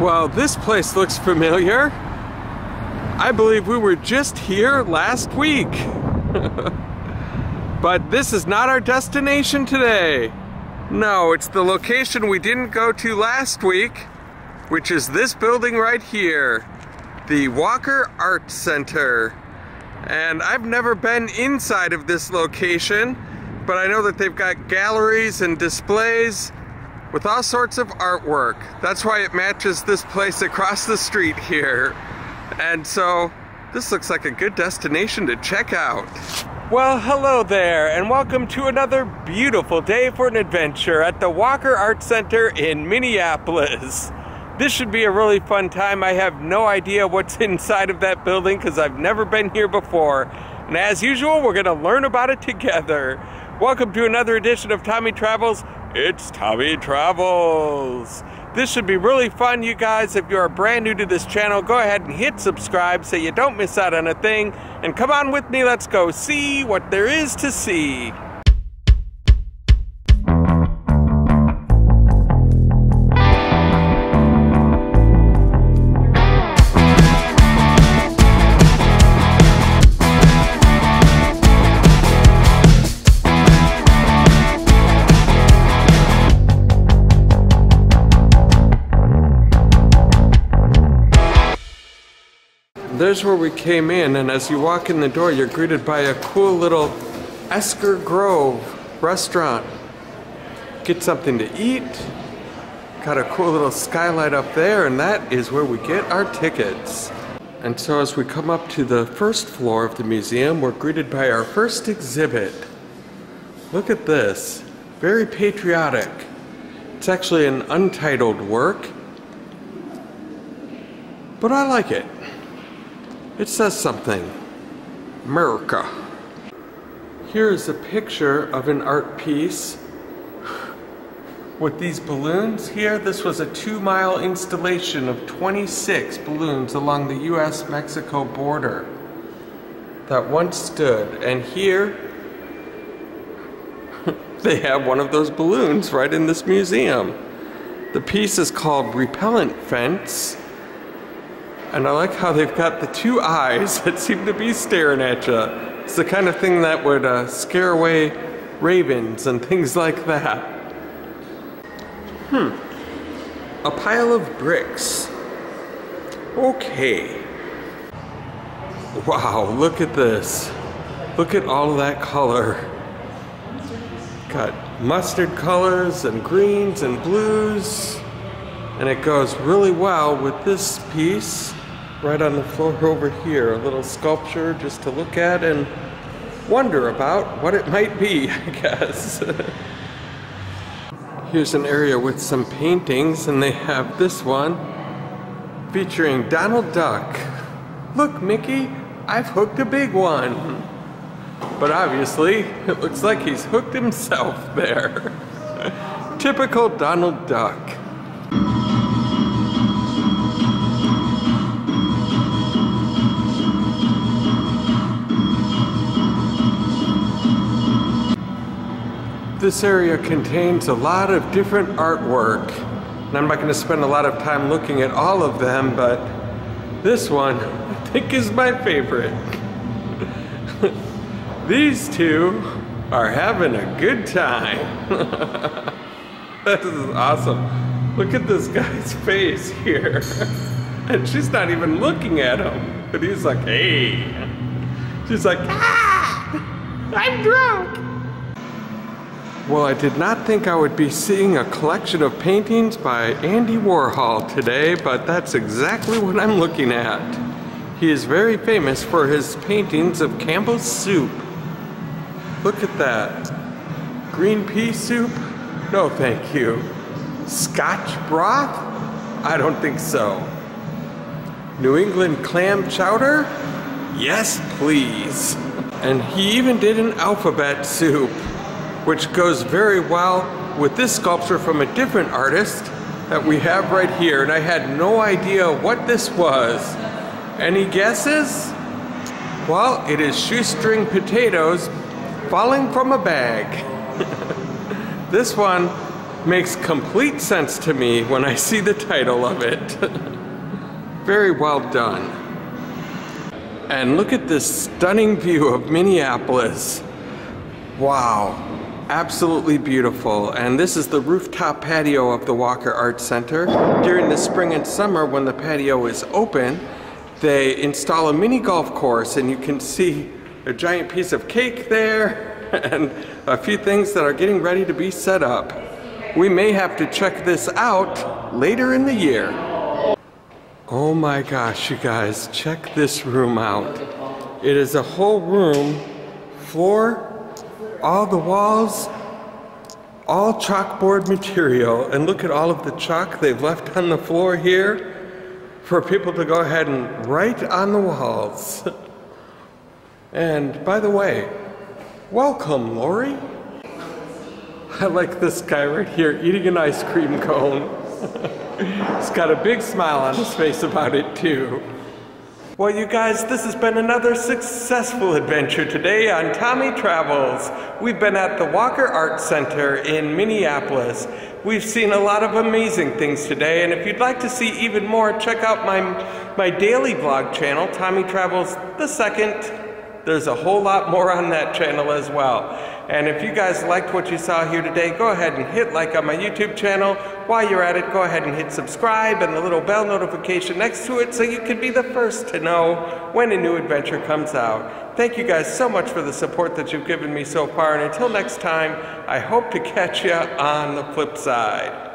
Well, this place looks familiar. I believe we were just here last week. but this is not our destination today. No, it's the location we didn't go to last week, which is this building right here, the Walker Art Center. And I've never been inside of this location, but I know that they've got galleries and displays with all sorts of artwork. That's why it matches this place across the street here. And so this looks like a good destination to check out. Well, hello there, and welcome to another beautiful day for an adventure at the Walker Art Center in Minneapolis. This should be a really fun time. I have no idea what's inside of that building because I've never been here before. And as usual, we're going to learn about it together. Welcome to another edition of Tommy Travels it's Tommy Travels. This should be really fun, you guys. If you're brand new to this channel, go ahead and hit subscribe so you don't miss out on a thing. And come on with me, let's go see what there is to see. There's where we came in, and as you walk in the door, you're greeted by a cool little Esker Grove restaurant. Get something to eat. Got a cool little skylight up there, and that is where we get our tickets. And so as we come up to the first floor of the museum, we're greeted by our first exhibit. Look at this. Very patriotic. It's actually an untitled work, but I like it. It says something. America. Here is a picture of an art piece with these balloons here. This was a two mile installation of 26 balloons along the US-Mexico border that once stood. And here they have one of those balloons right in this museum. The piece is called Repellent Fence and I like how they've got the two eyes that seem to be staring at you. It's the kind of thing that would uh, scare away ravens and things like that. Hmm. A pile of bricks. Okay. Wow, look at this. Look at all of that color. Got mustard colors and greens and blues. And it goes really well with this piece right on the floor over here. A little sculpture just to look at and wonder about what it might be, I guess. Here's an area with some paintings and they have this one featuring Donald Duck. Look, Mickey, I've hooked a big one. But obviously, it looks like he's hooked himself there. Typical Donald Duck. This area contains a lot of different artwork. And I'm not going to spend a lot of time looking at all of them, but this one I think is my favorite. These two are having a good time. this is awesome. Look at this guy's face here. and she's not even looking at him. But he's like, hey. She's like, ah, I'm drunk. Well, I did not think I would be seeing a collection of paintings by Andy Warhol today, but that's exactly what I'm looking at. He is very famous for his paintings of Campbell's soup. Look at that. Green pea soup? No, thank you. Scotch broth? I don't think so. New England clam chowder? Yes, please. And he even did an alphabet soup which goes very well with this sculpture from a different artist that we have right here. And I had no idea what this was. Any guesses? Well, it is shoestring potatoes falling from a bag. this one makes complete sense to me when I see the title of it. Very well done. And look at this stunning view of Minneapolis. Wow, absolutely beautiful. And this is the rooftop patio of the Walker Arts Center. During the spring and summer when the patio is open, they install a mini golf course and you can see a giant piece of cake there and a few things that are getting ready to be set up. We may have to check this out later in the year. Oh my gosh, you guys, check this room out. It is a whole room, floor, all the walls, all chalkboard material. And look at all of the chalk they've left on the floor here for people to go ahead and write on the walls. and by the way, welcome, Lori. I like this guy right here eating an ice cream cone. He's got a big smile on his face about it too. Well, you guys, this has been another successful adventure today on Tommy Travels. We've been at the Walker Art Center in Minneapolis. We've seen a lot of amazing things today, and if you'd like to see even more, check out my, my daily vlog channel, Tommy Travels the Second. There's a whole lot more on that channel as well. And if you guys liked what you saw here today, go ahead and hit like on my YouTube channel. While you're at it, go ahead and hit subscribe and the little bell notification next to it so you can be the first to know when a new adventure comes out. Thank you guys so much for the support that you've given me so far. And until next time, I hope to catch you on the flip side.